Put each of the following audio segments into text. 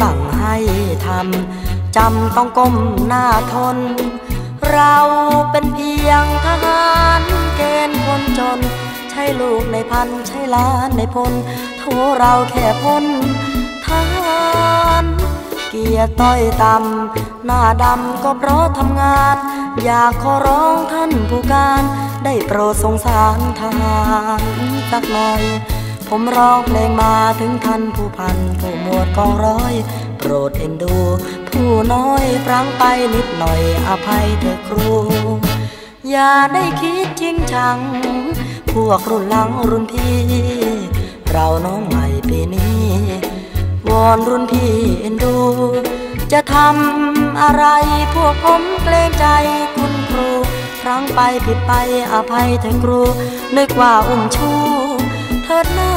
สั่งให้ทำจำต้องก้มหน้าทน เราเป็นเพียงทหารเกณฑ์คนจน ใช่ลูกในพันใช่ล้านในพลโทเราแค่พ้นทหารเกียรต้อยต่ำหน้าดำก็เพราะทำงาน อยากขอร้องท่านผู้การ ได้โปรดสงสารทหารสักหน่อย ผมร้องเพลงมาถึงท่านผู้พันผู้หมวดกองร้อย โปรดเอ็นดู ผู้น้อยพรังไปนิดหน่อยอภัยเถอะครู อย่าได้คิดจริงชัง พวกรุ่นหลังรุ่นพี่ เราน้องใหม่ปีนี้ วอนรุ่นพี่เอ็นดู จะทำอะไรพวกผมเกรงใจคุณครู ครั้งไปผิดไปอภัยเถอะครู นึกว่าอุ้มชู ถิดหนา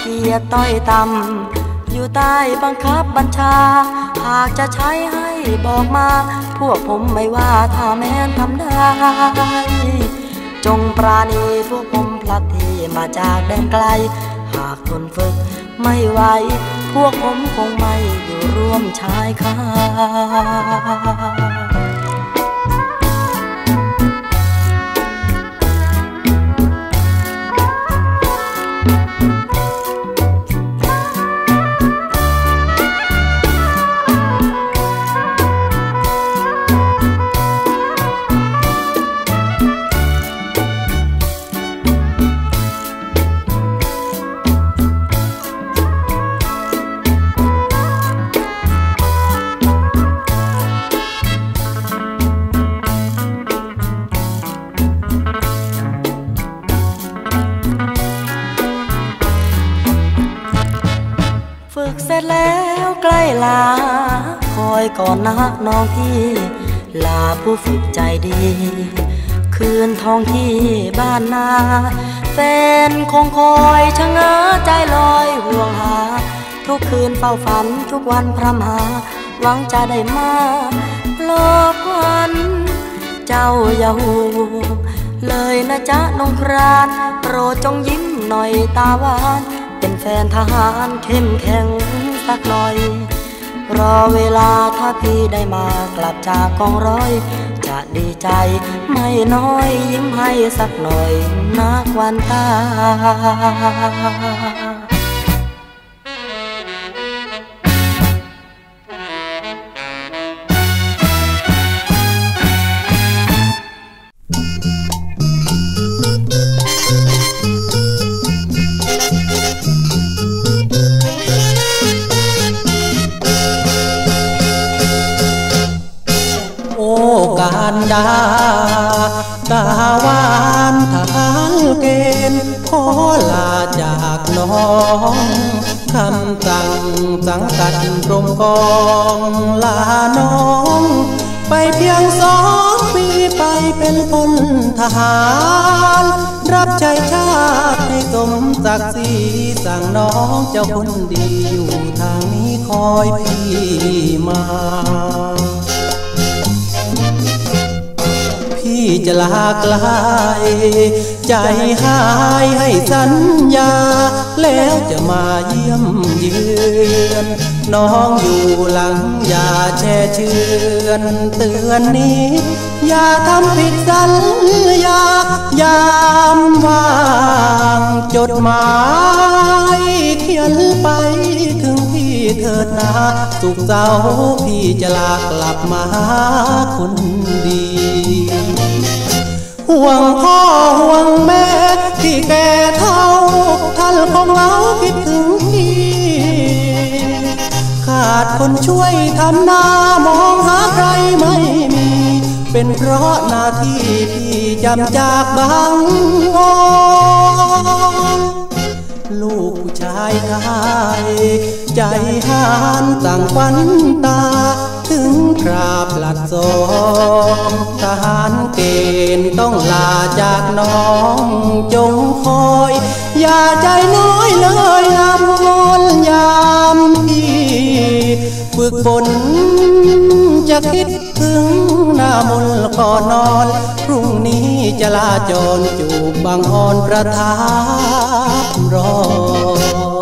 เกียรติต้อยต่ำอยู่ใต้บังคับบัญชา หากจะใช้ให้บอกมา พวกผมไม่ว่าถ้าแม้นทำได้ จงปราณีพวกผมพลัดที่มาจากแดนไกล หากทนฝึกไม่ไหวพวกผมคงไม่อยู่ร่วมชายคา ก่อนนะน้องพี่ลาผู้ฝึกใจดี คืนทองที่บ้านนา แฟนคงคอยชะเง้อใจลอยห่วงหา ทุกคืนเฝ้าฝันทุกวันพรำหา หวังจะได้มาหลอกวันเจ้าอย่าห่วงเลยนะจ๊ะน้องครานโปรดจงยิ้มหน่อยตาหวาน เป็นแฟนทหารเข้มแข็งสักหน่อย รอเวลาถ้าพี่ได้มากลับจากกองร้อย จะดีใจไม่น้อยยิ้มให้สักหน่อยนักวันตาาดาตาวานทารเกณฑ์ขอลาจากน้องคำสั่งสังกัดกรมกองลาน้อง ไปเพียงสองปีไปเป็นพลทหาร รับใช้ชาติให้สมศักดิ์ศรีสั่งน้องเจ้าคนดีอยู่ทางนี้คอยพี่มา พี่จะลาไกลใจหายให้สัญญา แล้วจะมาเยี่ยมเยือนน้องอยู่หลังอย่าแช่เชือนเตือนนี้ อย่าทำผิดสัญญายามว่างจดหมายเขียนไปถึงพี่เถิดนาสุขเศร้าพี่จะลากลับมาหาคนดี ห่วงพ่อห่วงแม่ที่แก่เท่าท่านคงเหงาคิดถึงพี่ขาดคนช่วยทำหน้ามองหาใครไม่มี เป็นเพราะหน้าที่พี่จำจากบางงอนลูกผู้ชายไทยใจหานต่างฝันตา ถึงคราบหลัดสองทหารเกณฑ์ต้องลาจากน้องจงคอย อย่าใจน้อยเลยลำวอนยามพี่ฝึฝึกฝนจะคิดถึงหน้ามนก่อนนอน พรุ่งนี้จะลาจรจูบบางอ่อนประทับรอ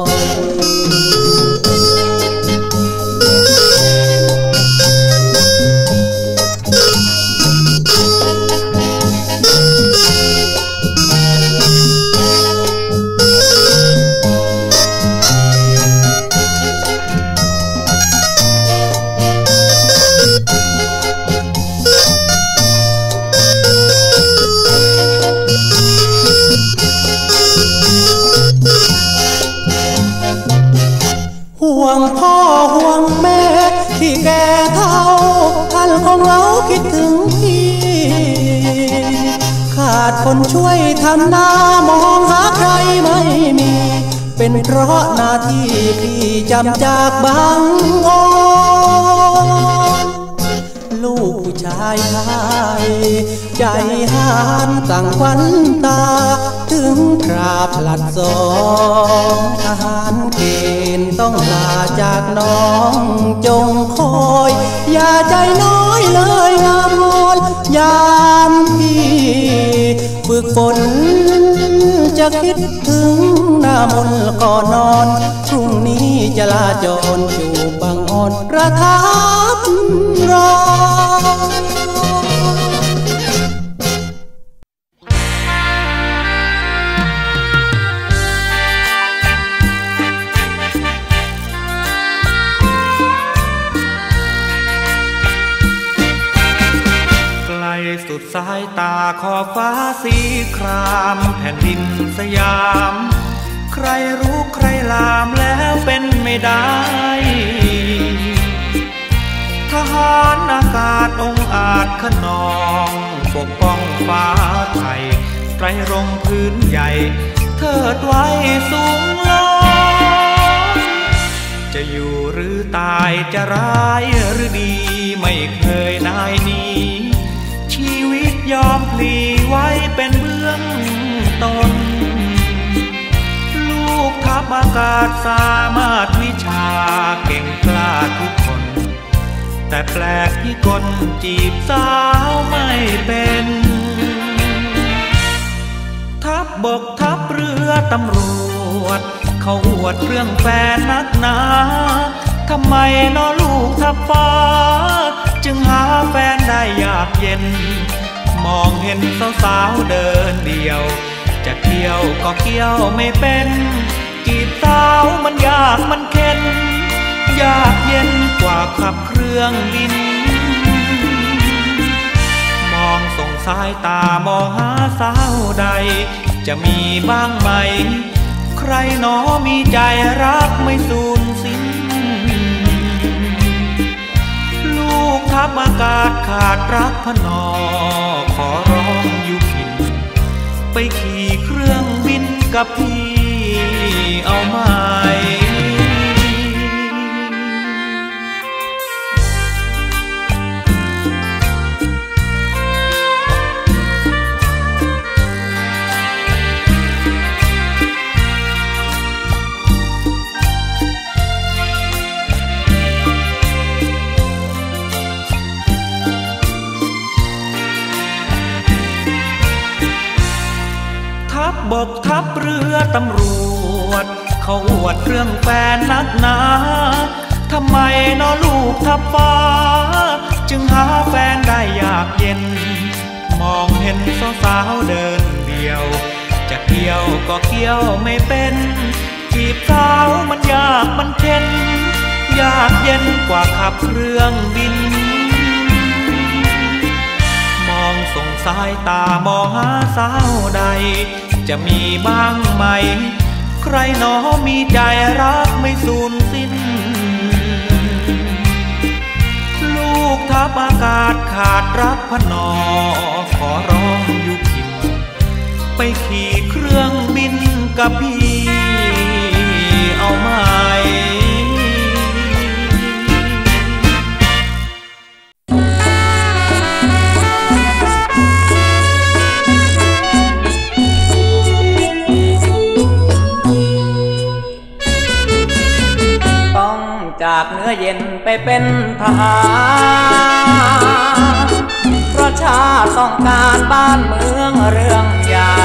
คนช่วยทำหน้ามองหาใครไม่มี เป็นเพราะหน้าที่พี่จำจากบางอ้อนลูกผู้ชายไทยใจหานสั่งควันตา ถึงคราผลัดสองทหารเกณฑ์ต้องลาจากน้องจงคอย อย่าใจน้อยเลยงามอนยามพี่ ฝึกฝนจะคิดถึงหน้ามนก่อนนอนพรุ่งนี้จะลาจรอยู่บางอ่อนประทับรอ ขอบฟ้าสีครามแผ่นดินสยาม ใครรู้ใครลามแล้วเป็นไม่ได้ ทหารอากาศองอาจขนอง ปกป้องฟ้าไทยไตรรงพื้นใหญ่ เทิดไว้สูงลงจะอยู่หรือตายจะร้ายหรือดีไม่เคยนายนี้ ยอมพลีไว้เป็นเบื้องต้น ลูกทัพอากาศสามารถวิชาเก่งกล้าทุกคน แต่แปลกที่คนจีบสาวไม่เป็น ทัพบบกทัพเรือตำรวจ เขาอวดเรื่องแฟนนักหนาทำไมนอลูกทัพฟ้า จึงหาแฟนได้ยากเย็น มองเห็นสาวๆเดินเดียว จะเที่ยวก็เที่ยวไม่เป็นจีบสาวมันยากมันเข็นยากเย็นกว่าขับเครื่องบิน มองส่งสายตามองหาสาวใด จะมีบ้างไหม ใครหนอมีใจรักไม่สูญสิ้น ทัพอากาศขาดรักพนอ ขอร้องอยู่พิน ไปขี่เครื่องบินกับพี่ บกทัพเรือตำรวจ เขาอวดเรื่องแฟนนักหนาทำไมนอลูกทับฟ้า จึงหาแฟนได้ยากเย็น มองเห็นสาวๆเดินเดียว จะเกี่ยวก็เกี่ยวไม่เป็น จีบสาวมันยากมันเข็นยากเย็นกว่าขับเครื่องบิน มองส่งสายตามองหาสาวใด จะมีบ้างไหม ใครหนอมีใจรักไม่สูญสิ้น ลูกทัพอากาศขาดรักพนอ ขอร้องอยู่พิน ไปขี่เครื่องบินกับพี่ จากเนื้อเย็นไปเป็นทหารเพราะชาติต้องการบ้านเมืองเรื่องใหญ่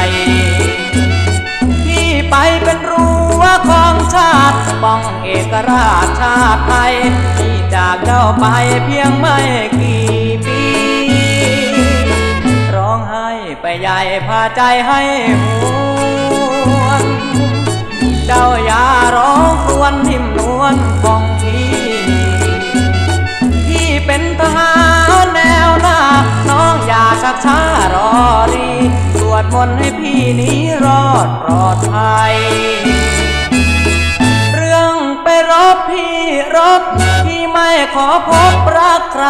ที่ไปเป็นรั้วของชาติป้องเอกราชชาติไทยที่จากเจ้าไปเพียงไม่กี่ปีร้องไห้ไปใหญ่พาใจให้หวนเจ้าอย่าร้องครวญทิมนวลของพี่ที่ เป็นทหารแนวหน้า น้องอย่าชักช้ารอรีสวดมนต์ให้พี่นี้รอดปลอดภัย เรื่องไปรบพี่รบ พี่ไม่ขอพบรักใคร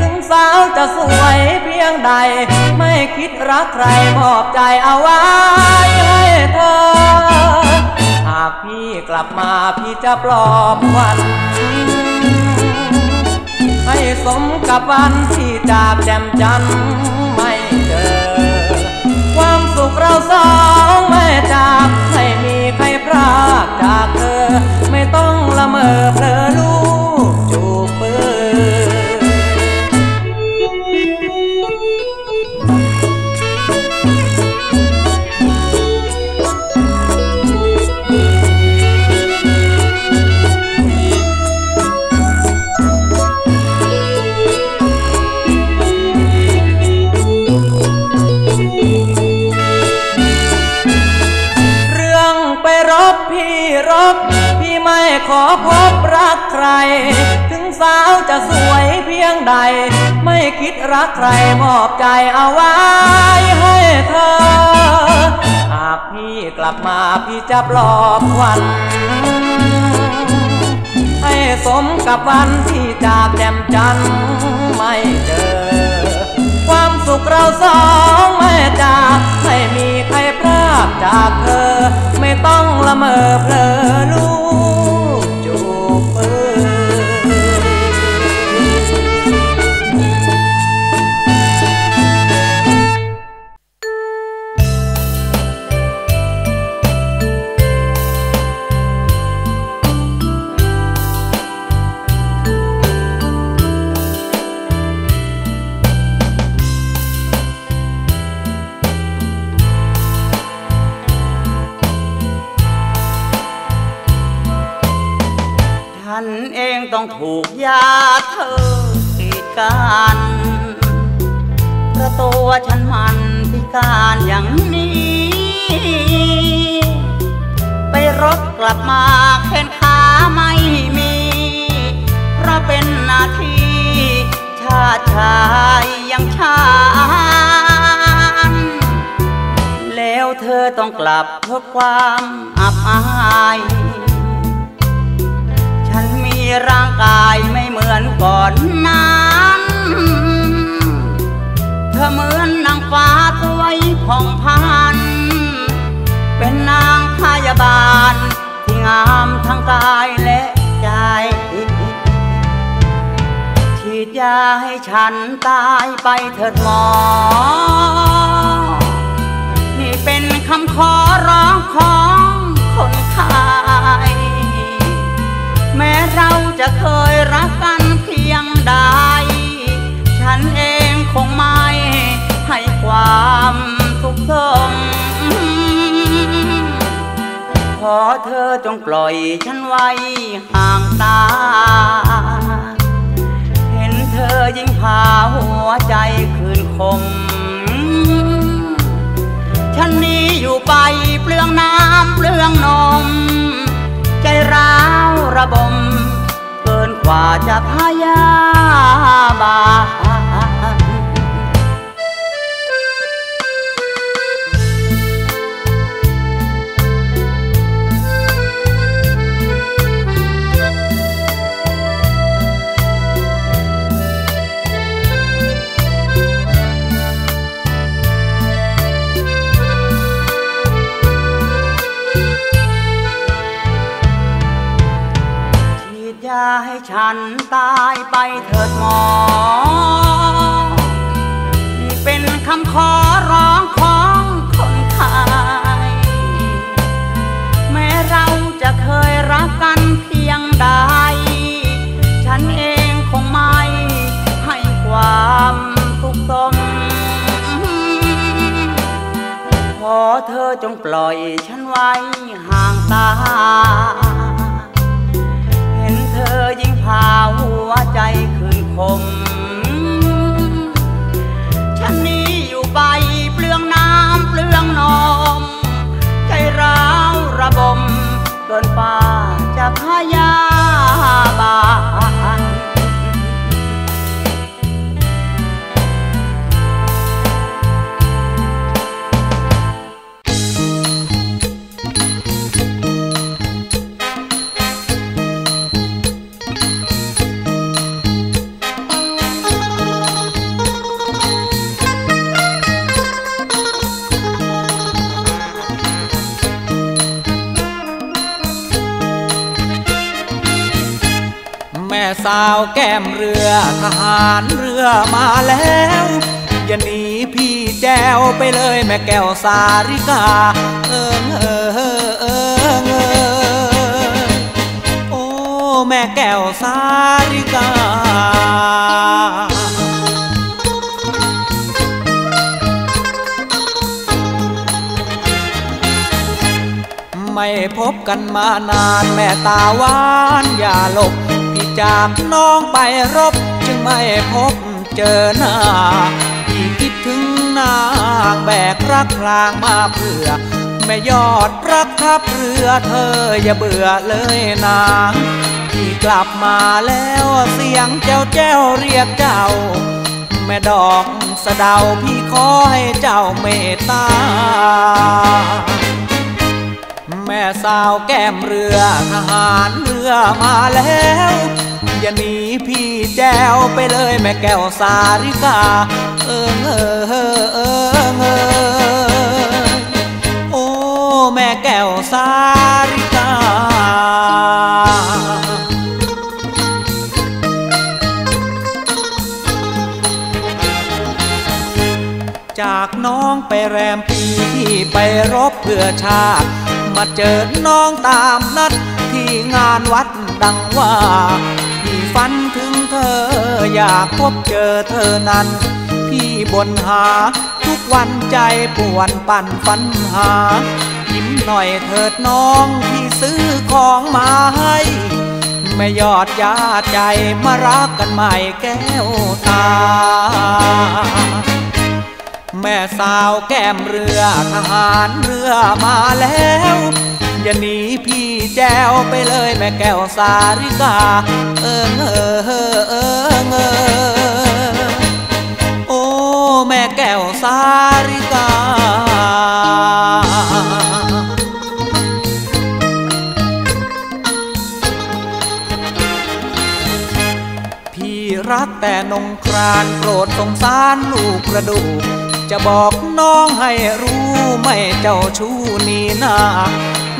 ถึงสาวจะสวยเพียงใด ไม่คิดรักใครมอบใจเอาไว้ให้เธอ หากพี่กลับมาพี่จะปลอบวัน ให้สมกับวันที่จากแจ่มจันไม่เจอ ความสุขเราสองไม่จาก ไม่มีใครพรากจากเธอ ไม่ต้องละเมอเพลอลู พบรักใคร ถึงสาวจะสวยเพียงใด ไม่คิดรักใครมอบใจเอาไว้ให้เธอ หากพี่กลับมาพี่จะปลอบวันให้สมกับวันที่จากแจ่มจันไม่เจอ ความสุขเราสองไม่จากไม่มีใครพรากจากเธอ ไม่ต้องละเมอเพลอ ถูกยาเธอกีดกันเพราะตัวฉันมันพิการอย่างนี้ ไปรบกลับมาแขนขาไม่มี เพราะเป็นหน้าที่ชาติชายยังชาแล้วเธอต้องกลับเพราะความอับอาย ร่างกายไม่เหมือนก่อนนั้นเธอเหมือนนางฟ้าสวยผ่องพัน เป็นนางพยาบาล ที่งามทั้งกายและใจฉีดยาให้ฉันตายไปเถิดหมอ นี่เป็นคำขอร้องของ จะเคยรักกันเพียงใด ฉันเองคงไม่ให้ความทุกข์ทนขอเธอจงปล่อยฉันไว้ห่างตา เห็นเธอยิ่งพาหัวใจคืนคม ฉันนี้อยู่ไปเปลืองน้ำเปลืองนม ใจร้าวระบม ว่าจะพยาบา ให้ฉันตายไปเถิดหมอ เป็นคำขอร้องของคนไทยแม้เราจะเคยรักกันเพียงใด ฉันเองคงไม่ให้ความทุกข์ทนขอเธอจงปล่อยฉันไว้ห่างตา พาหัวใจคืนคมฉันนี้อยู่ไปเปลืองน้ำเปลืองนม ใจร้าวระบมเกินป่าจะพยาบา แก้มเรือทหารเรือมาแล้ว อย่าหนีพี่แจวไปเลยแม่แก้วสาริกา เอิงเออเออเออเออโอ้แม่แก้วสาริกาไม่พบกันมานานแม่ตาหวานอย่าหลบ จากน้องไปรบจึงไม่พบเจอหน้าพี่คิดถึงนางแบกรักพลางมาเพื่อแม่ยอดรักทับเรือเธออย่าเบื่อเลยนางพี่กลับมาแล้วเสียงแจ้วแจ้วเรียกเจ้า แม่ดอกสะเดาพี่ขอให้เจ้าเมตตา แม่สาวแก้มเรือทหารเรือมาแล้ว อย่าหนีพี่แจวไปเลยแม่แก้วสาริกา เออเออเออเออเออโอ้แม่แก้วสาริกา ไปรบเพื่อชาติ มาเจอน้องตามนัด ที่งานวัดดังว่าพี่ฝันถึงเธอ อยากพบเจอเธอนั้น พี่บนหาทุกวันใจปวนปั่นฝันหา ยิ้มหน่อยเถิดน้องพี่ซื้อของมาให้ไม่ยอดยาใจมารักกันใหม่แก้วตา แม่สาวแก้มเรือทหารเรือมาแล้ว อย่าหนีพี่แจวไปเลยแม่แก้วสาริกา เอิงเออเออเออเออโอ้แม่แก้วสาริกาพี่รักแต่นงครานโปรดสงสารลูกกระดูก จะบอกน้องให้รู้ไม่เจ้าชู้นี่นา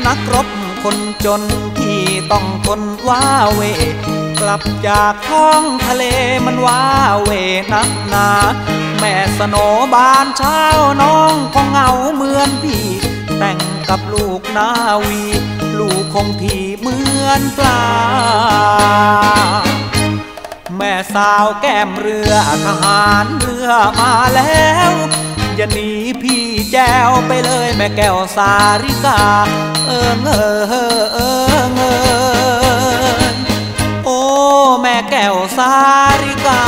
นักรบคนจนที่ต้องทนว้าเว กลับจากท้องทะเลมันว้าเวนักหนา แม่สนบานเช้าน้องก็เหงาเหมือนพี่ แต่งกับลูกนาวี ลูกคงพี่เหมือนปลา แม่สาวแก้มเรือทหารเรือมาแล้วอย่าหนีพี่แจวไปเลยแม่แก้วสาริกา เอิงเออเออเออเออโอ้แม่แก้วสาริกา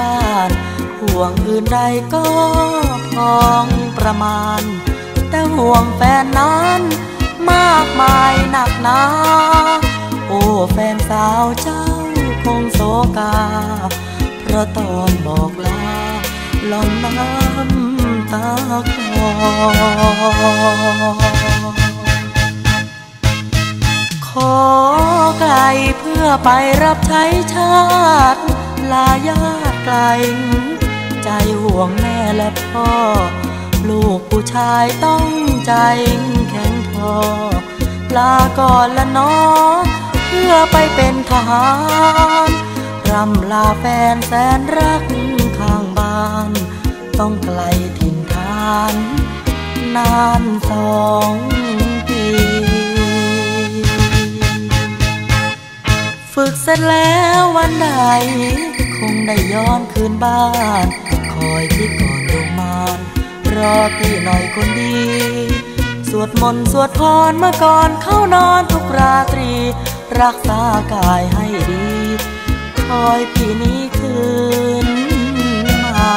บ้าน ห่วงอื่นใดก็พองประมาณ แต่ห่วงแฟนนั้นมากมายหนักหนา โอ้แฟนสาวเจ้าคงโศกา เพราะตอนบอกลาหล่อนน้ำตาคลอขอไกลเพื่อไปรับใช้ชาติลาญา ไกล ใจห่วงแม่และพ่อ ลูกผู้ชายต้องใจแข็งพอลาก่อนละน้องเพื่อไปเป็นทหารรำลาแฟนแสนรักข้างบ้าน ต้องไกลถิ่นฐาน นานสองปีฝึกเสร็จแล้ววันใดค งได้ย้อนคืนบ้าน คอยที่ก่อนลงมานรอพี่หน่อยคนดี สวดมนต์สวดพรเมื่อก่อนเข้านอนทุกราตรี รักษากายให้ดี คอยพี่นี้คืนมา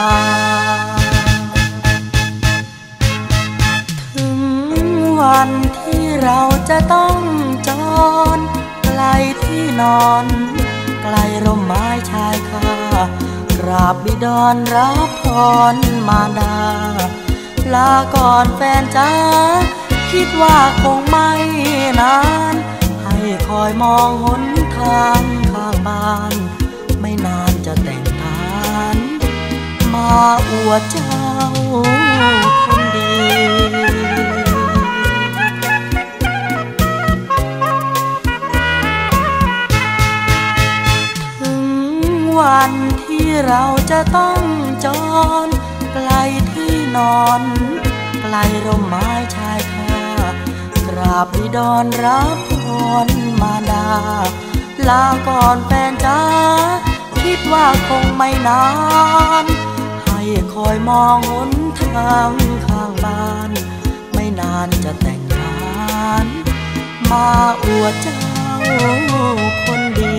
ถึงวันที่เราจะต้องจรไกลที่นอน ไกลร่มไม้ชายคากราบบิดอนรับพรมาดา ลาก่อนแฟนจ้าคิดว่าคงไม่นาน ให้คอยมองหนทางข้างบ้าน ไม่นานจะแต่งงาน มาอวดเจ้าคนดี วันที่เราจะต้องจรไกลที่นอนไกลร่มไม้ชายคากราบบิดอนรับพรมาดา ลาก่อนแฟนจ้าคิดว่าคงไม่นาน ให้คอยมองหนทางข้างบ้าน ไม่นานจะแต่งงาน มาอวดเจ้าคนดี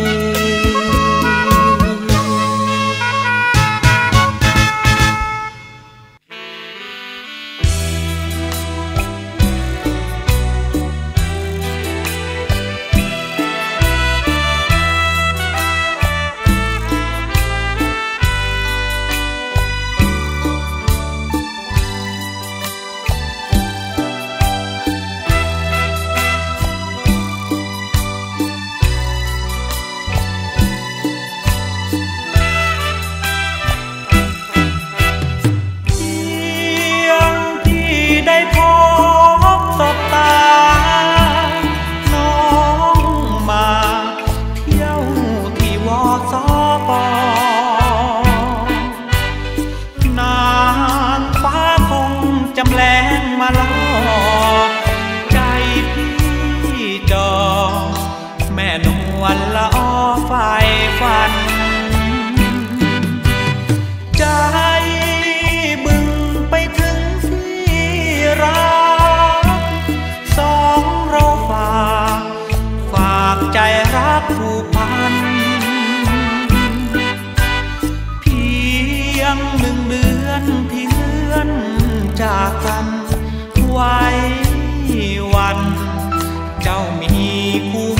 คู่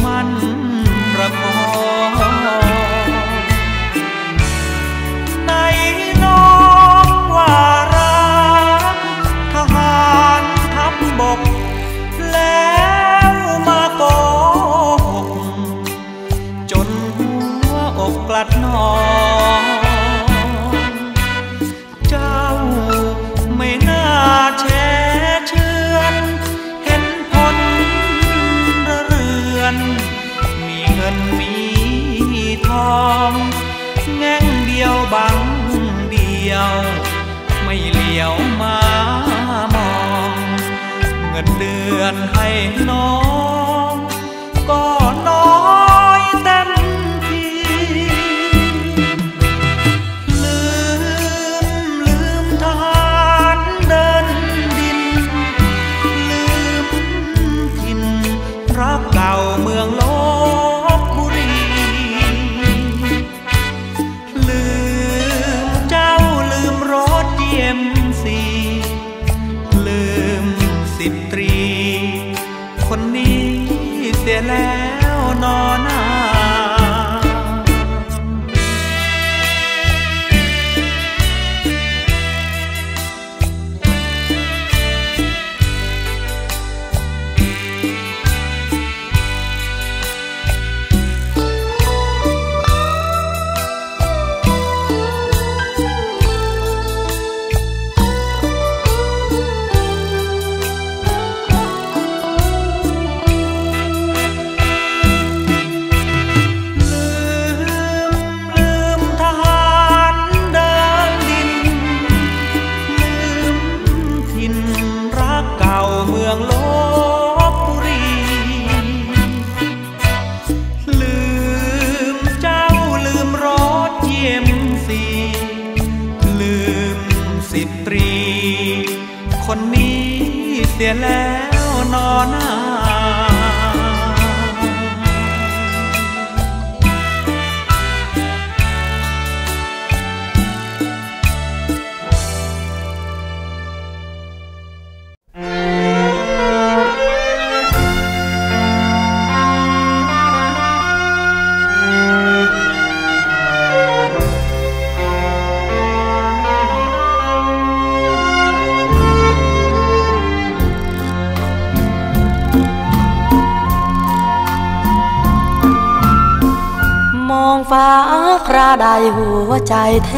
แท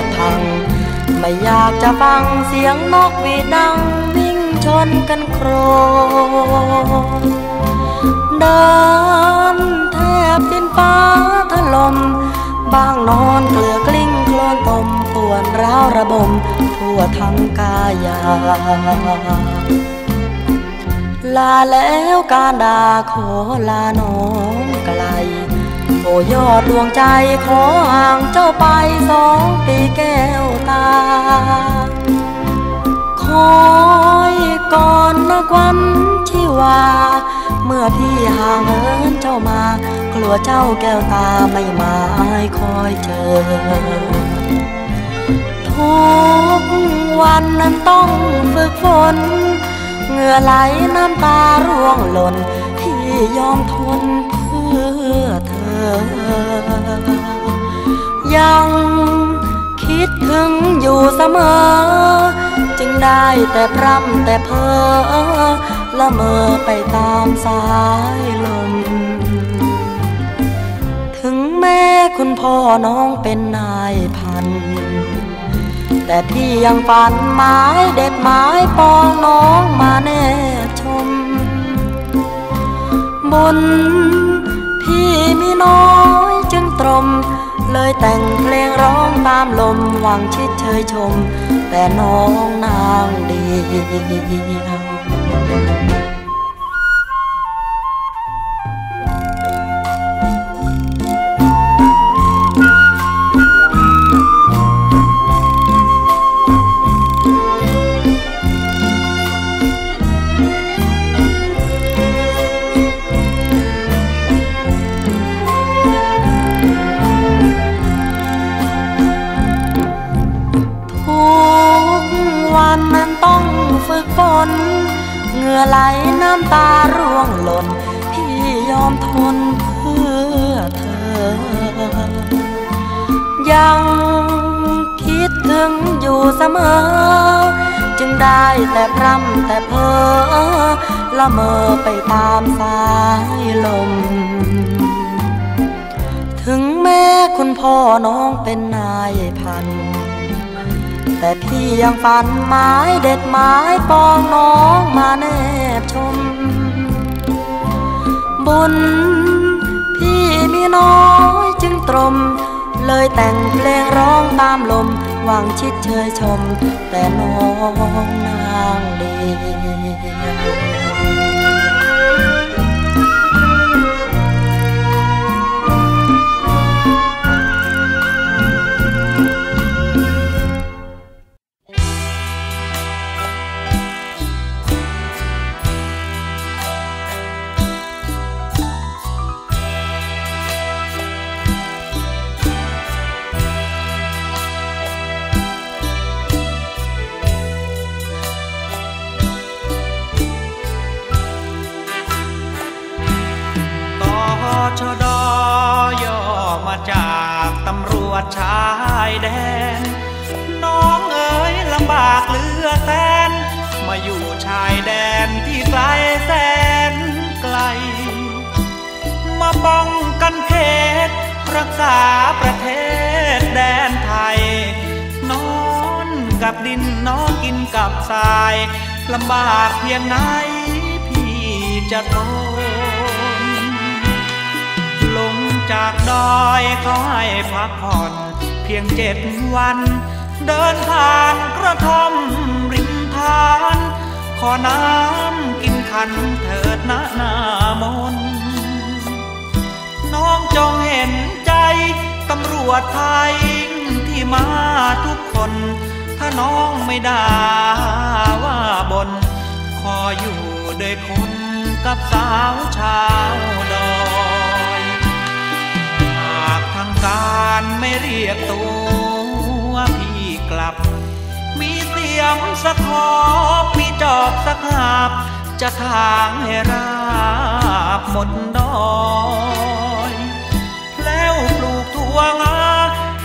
บพัง ไม่อยากจะฟังเสียงนกหวีดดังวิ่งชนกันโครเดินแทบดินฟ้าถล่มบางนอนเกลือกลิ้งโคลนตมปวดร้าวระบม ทั่วทั้งกายาลาแล้วการดาขอลาน้องไกล โอยอดดวงใจขอห่างเจ้าไปสองปีแก้วตา คอยก่อนนะควันที่ว่าเมื่อพี่ห่างเหินเจ้ามา กลัวเจ้าแก้วตาไม่มาคอยเจอ ทุกวันนั้นต้องฝึกฝนเหงื่อไหลน้ำตาร่วงหล่น พี่ยอมทนเพื่อเธอ ยังคิดถึงอยู่เสมอ จึงได้แต่พร่ำแต่เพ้อละเมอไปตามสายลม ถึงแม่คุณพ่อน้องเป็นนายพัน แต่พี่ยังฝันไม้เด็ดไม้ปองน้องมาแน่ชม บน พี่มีน้อยจึงตรม เลยแต่งเพลงร้องตามลมหวังชิดเชยชม แต่น้องนางเดียว งื่อไหลน้ำตาร่วงหล่นพี่ยอมทนเพื่อเธอ ยังคิดถึงอยู่เสมอ จึงได้แต่พร่ำแต่เพ้อละเมอไปตามสายลม ถึงแม่คุณพ่อน้องเป็นนายพัน แต่พี่ยังฝันไม้เด็ดไม้ปองน้องมาแนบชม บุญพี่มีน้อยจึงตรม เลยแต่งเพลงร้องตามลมหวังชิดเชยชม แต่น้องนางเดียวายแดน น้องเอ๋ยลำบากเหลือแสน มาอยู่ชายแดนที่ไกลแสนไกล มาป้องกันเขตรักษาประเทศแดนไทย นอนกับดินนอนกินกับทรายลำบากเพียงไหนพี่จะทนลงจากดอยขอให้พักผ่อน พียงเจ็ดวัน เดินผ่านกระท่อมริมทาน ขอน้ำกินขันเถิดนะนามน น้องจงเห็นใจตำรวจไทยที่มาทุกคน ถ้าน้องไม่ด่าว่าบน ขออยู่ด้วยคนกับสาวชาว การไม่เรียกตัวพี่กลับ มีเสียงสะขอมีจอบสะขาบ จะทางให้ราบหมดดอยแล้วปลูกถั่วงา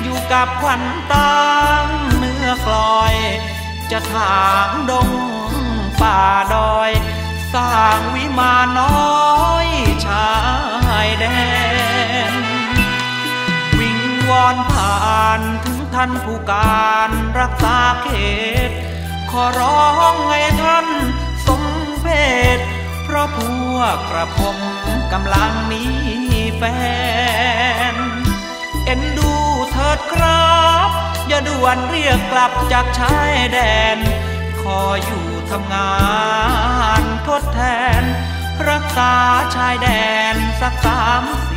อยู่กับควันตังเนื้อกลอย จะทางดงป่าดอย สร้างวิมานน้อยชายแดน วอนผ่านถึงท่านผู้การรักษาเขต ขอร้องให้ท่านสมเพชเพราะพวกกระผมกำลังมีแฟน เอ็นดูเถิดครับ อย่าด่วนเรียกกลับจากชายแดน ขออยู่ทำงานทดแทน รักษาชายแดนสักสามส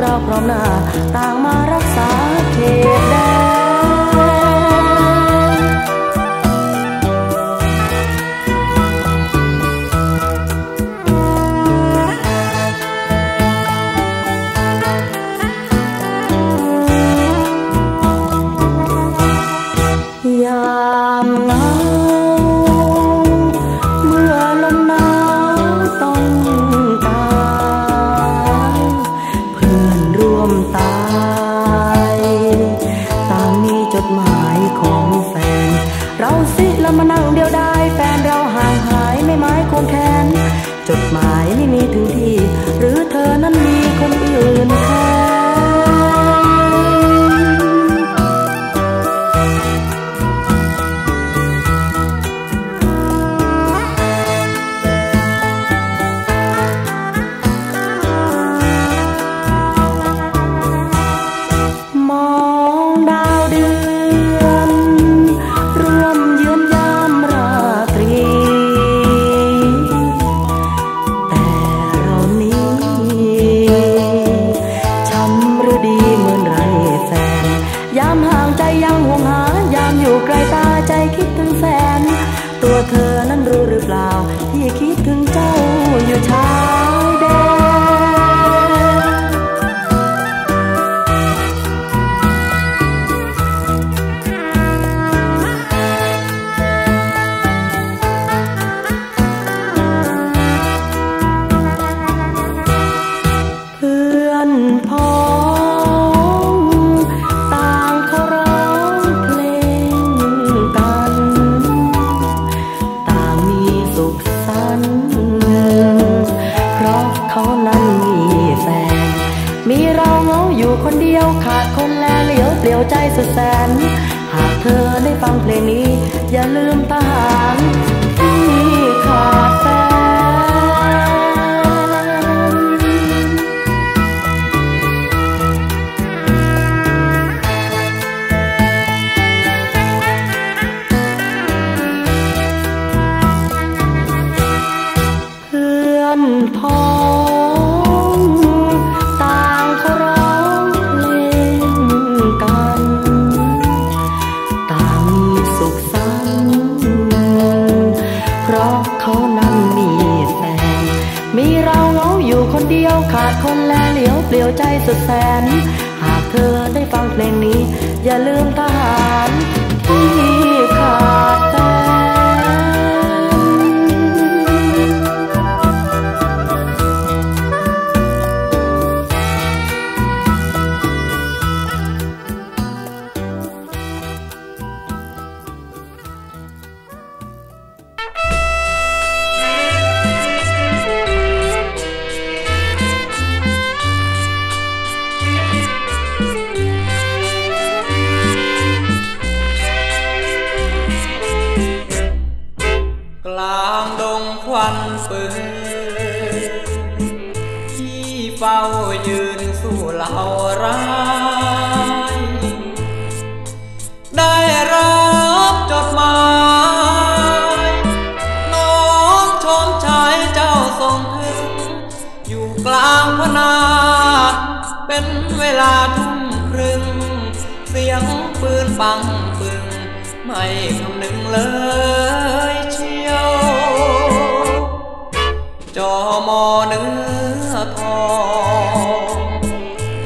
เราพร้อมหน้าต่างมารักษาเขตแดน ลาทุ่มครึ่ง เสียงปืนปังปึง ไม่คำนึงเลยเชียวจอมอเนื้อทอง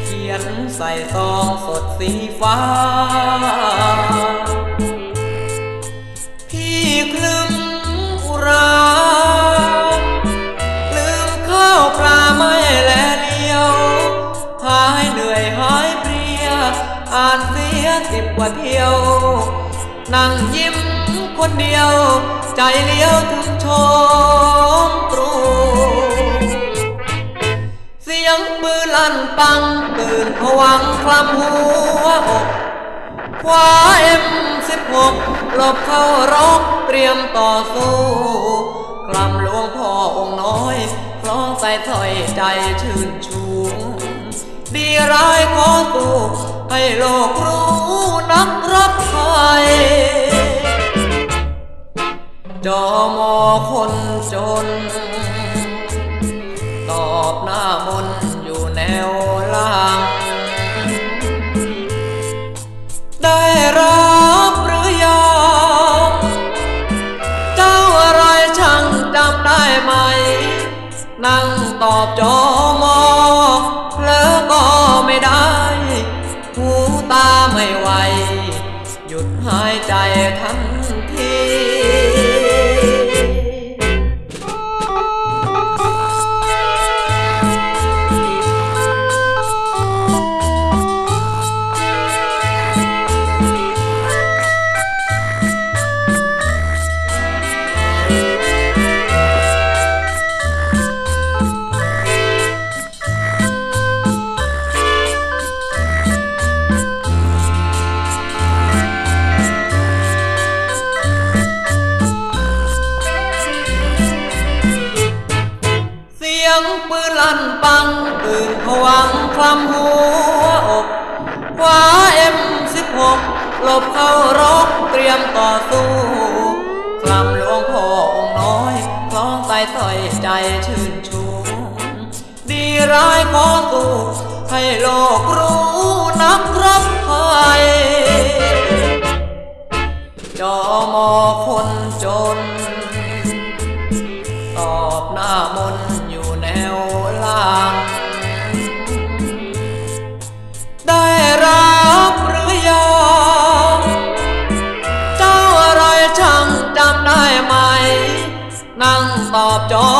เขียนใส่ซองสดสีฟ้า ว่าเที่ยว นั่งยิ้มคนเดียว ใจเลี้ยวถึงชมตรูเสียงปืนลั่นปังตื่นผวังคลำหัวอกคว้าเอ็มสิบหกหลบเข้ารกเตรียมต่อสู้กลำหลวงพ่อองค์น้อยคล้องใส่ถอยใจชื่นชูดีร้ายขอสู้ให้โลกรู้ จอมอคนจน ตอบหน้ามนอยู่แนวล่าง ได้รับหรือยังเจ้าอะไรช่างจำได้ไหม นั่งตอบจอำหัวอกคว้าเอ็มสิบหกหลบเข้ารอกเตรียมต่อสู้คลำหลวงพ่อองน้อยคล้องไปต่อยใจชื่นชูดีร้ายขอสู้ให้โลกรู้นักรับไทยจอมอคนจน ตอบหน้ามน dark.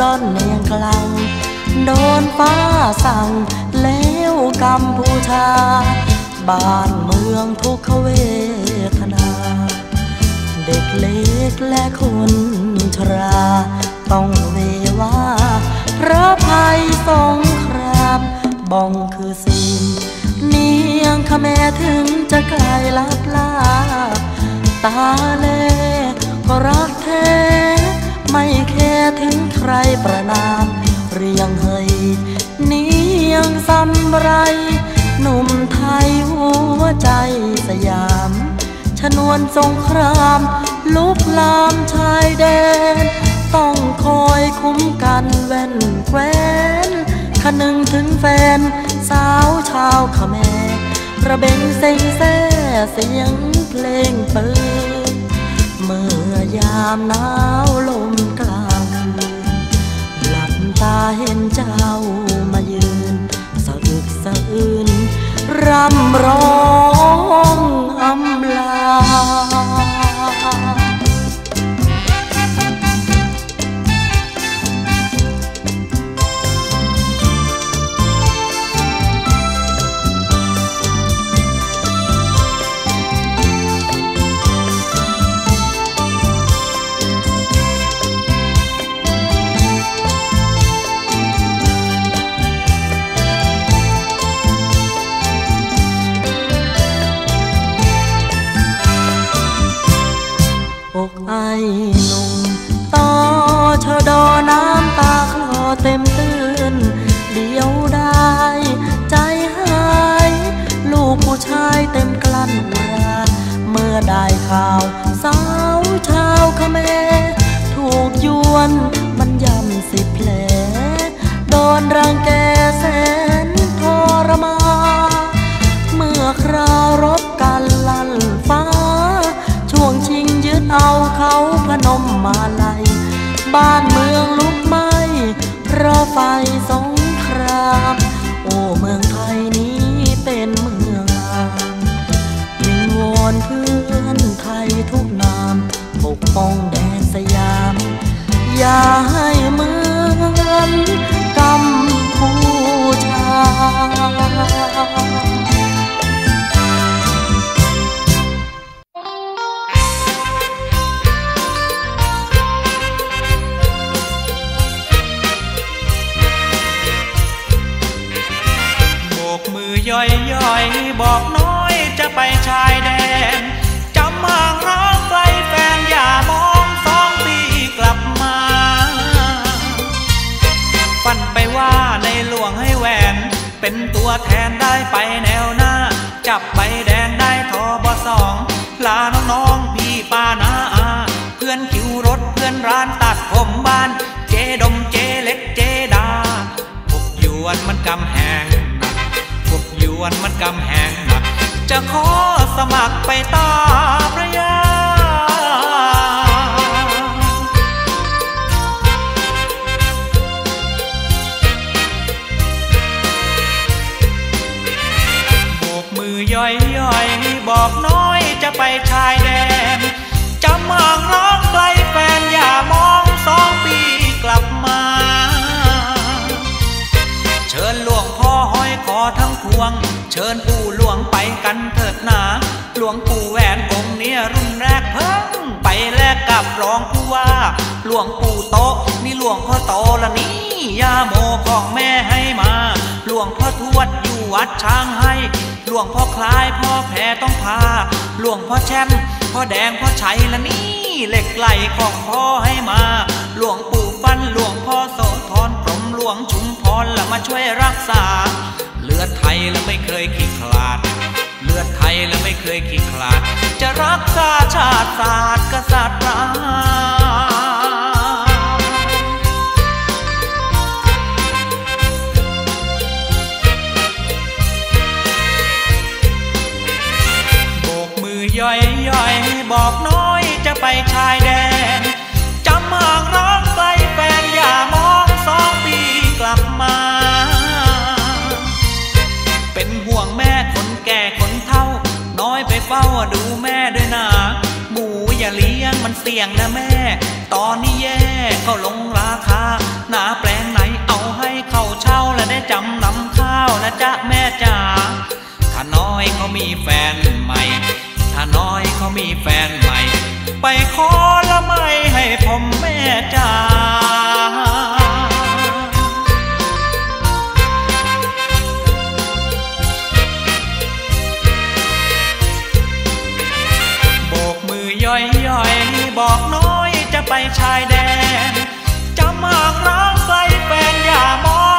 ดอนเนียงกลางโดนฟ้าสั่ง แล้วกัมพูชา บ้านเมืองทุกขเวทนา เด็กเล็กและคนชรา ต้องเวว่าพระภัยสงครามบ้องคือสินเนียงขแม่ถึงจะไกลลับลา ตาเล่ก็รักแท้ไม่ ถึงใครประนามเรียงเฮยนี้ยังสำไร หนุ่มไทยหัวใจสยาม ชนวนสงคราม ลุกลามชายแดน ต้องคอยคุ้มกันแว่นแควนคนึงถึงแฟน สาวชาวขแมระเบงเซ็งแซ่เสียงเพลงเปืนเมื่อยามหนาวลมกลา ตาเห็นเจ้ามายืนสะอึกสะอื้นร่ำร้องอำลา ไอ้หนุ่มต่อชะดอน้ำตาคลอเต็มตื้นเดียวได้ ใจหาย ลูกผู้ชายเต็มกลั้นอุราเมื่อได้ข่าว สาวชาวขเมรถูกยวน บ้านเมืองลุกไหม้เพราะไฟสง เป็นตัวแทนได้ไปแนวหน้า จับใบแดงได้ทอบสองลาน้องๆพี่ป้านาอาเพื่อนคิวรถเพื่อนร้านตัดผมบ้าน เจดมเจเล็กเจดาพวกยวนมันกำแหงหนักพวกยวนมันกำแหงหนักจะขอสมัครไปตาพระยา บอกน้อยจะไปชายแดนจำห่างน้องไกลแฟนอย่ามองสองปีกลับมา เชิญหลวงพ่อห้อยคอทั้งพวง ชิญปู่หลวงไปกันเถิดหนาหลวงปู่แหวนองค์เนี้ยรุ่นแรกเพิ่งไปแลกกับรองผู้ว่า หลวงปู่โตนี่หลวงพ่อโตละนี่ยาโมของแม่ให้มา หลวงพ่อทวดอยู่วัดช้างให้ หลวงพ่อคล้ายพ่อแพ้ต้องพา หลวงพ่อแช่มพ่อแดงพ่อชัยละนี่เหล็กไหลของพ่อให้มา หลวงปู่ฟันหลวงพ่อโสธรพรหมหลวงชุมพรละมาช่วยรักษา ลือดไทยแล้วไม่เคยขี้ขลาด เลือดไทยแล้วไม่เคยขี้ขลาด จะรักษาชาติศาสตร์กษัตริย์ราโบกมือย่อยย่อยบอกน้อยจะไปชายแดน เฝ้าดูแม่ด้วยนะหมูอย่าเลี้ยงมันเสี่ยงนะแม่ ตอนนี้แย่เขาลงราคา หนาแปลงไหนเอาให้เขาเช่าและได้จำนำข้าวนะจ๊ะแม่จ๋าถ้าน้อยเขามีแฟนใหม่ ถ้าน้อยเขามีแฟนใหม่ ไปขอละไม่ให้ผมแม่จ๋า บอกน้อยจะไปชายแดน จะมากร้างไกลแฟนอย่ามอง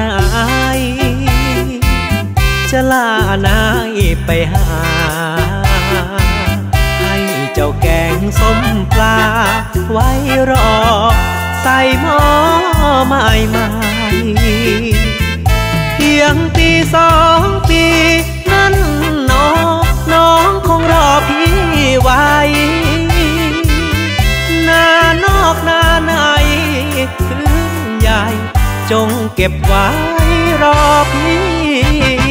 นายจะลานายไปหา ให้เจ้าแกงส้มปลา ไว้รอ ใส่หม้อไม้ไม้เพียงปีสองปีนั้นน้องน้องคงรอพี่ไว้นานอกนาในคือ จงเก็บไว้รอพี่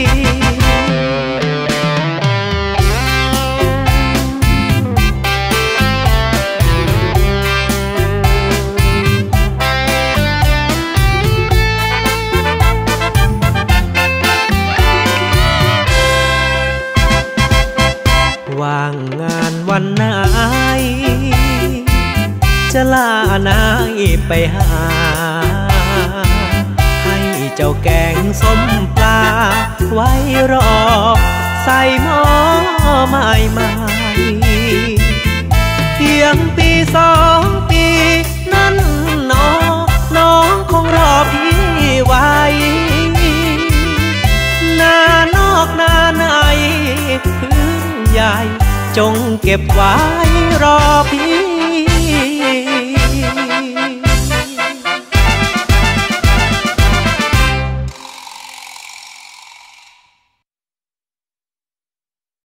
สมปลาไว้รอ ใส่หม้อไม้ไม้เพียงปีสองปีนั้นน้องน้องคงรอพี่ไว้นานอกนาในพื้นใหญ่ จงเก็บไว้รอพี่